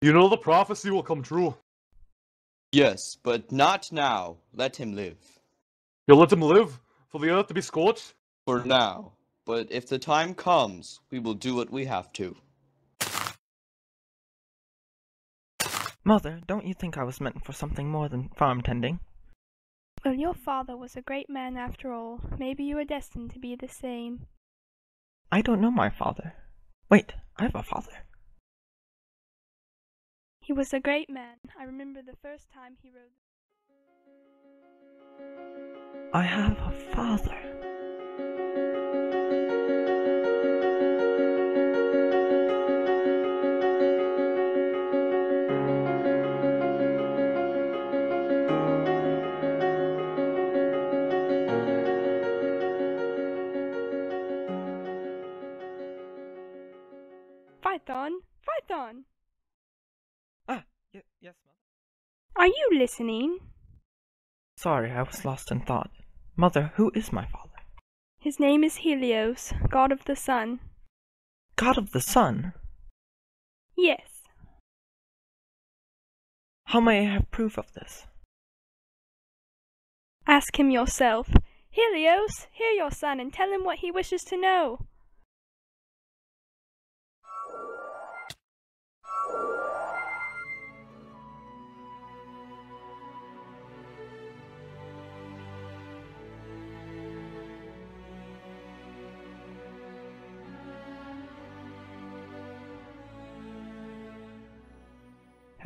You know the prophecy will come true. Yes, but not now. Let him live. You'll let him live for the earth to be scorched? For now. But if the time comes, we will do what we have to. Mother, don't you think I was meant for something more than farm tending? Well, your father was a great man after all. Maybe you are destined to be the same. I don't know my father. Wait, I have a father. He was a great man. I remember the first time he rode. I have a father. Y- yes, mother. Are you listening? Sorry, I was lost in thought. Mother, who is my father? His name is Helios, god of the sun. God of the sun? Yes. How may I have proof of this? Ask him yourself. Helios, hear your son and tell him what he wishes to know.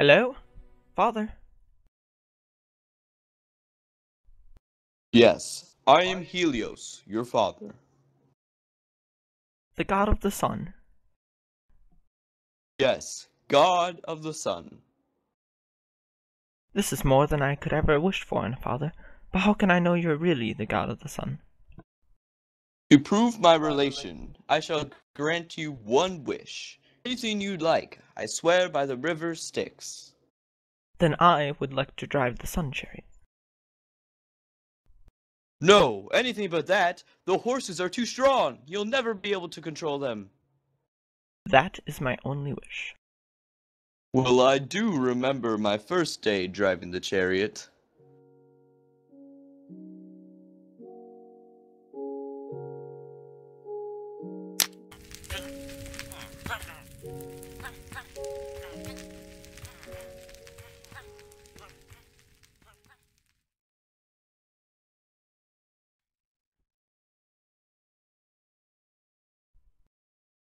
Hello? Father? Yes, I am Helios, your father. The God of the sun. Yes, God of the sun. This is more than I could ever wish for in a father. But how can I know you're really the God of the sun? To prove my relation, I shall grant you one wish. Anything you'd like, I swear by the river Styx. Then I would like to drive the sun chariot. No, anything but that. The horses are too strong. You'll never be able to control them. That is my only wish. Well, I do remember my first day driving the chariot.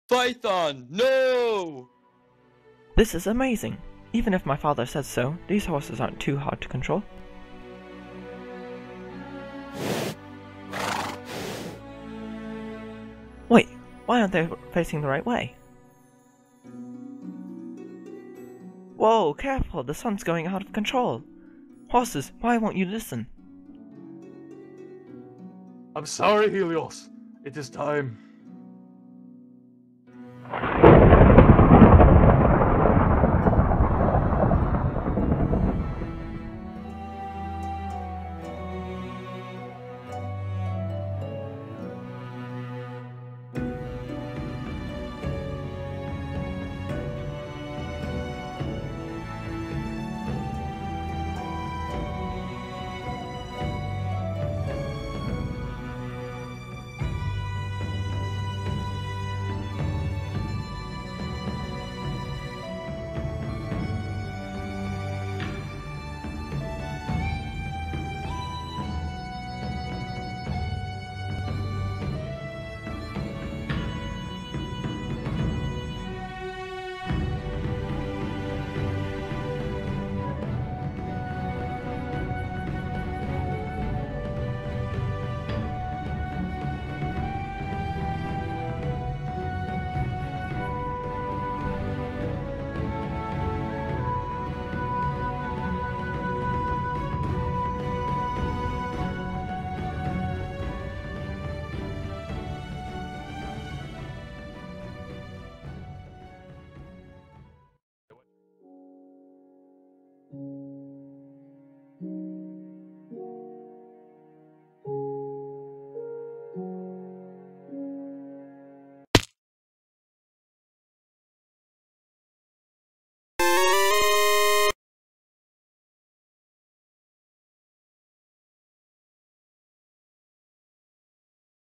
Phaethon, no! This is amazing. Even if my father says so, these horses aren't too hard to control. Wait, why aren't they facing the right way? Whoa, careful, the sun's going out of control. Horses, why won't you listen? I'm sorry, Helios. It is time.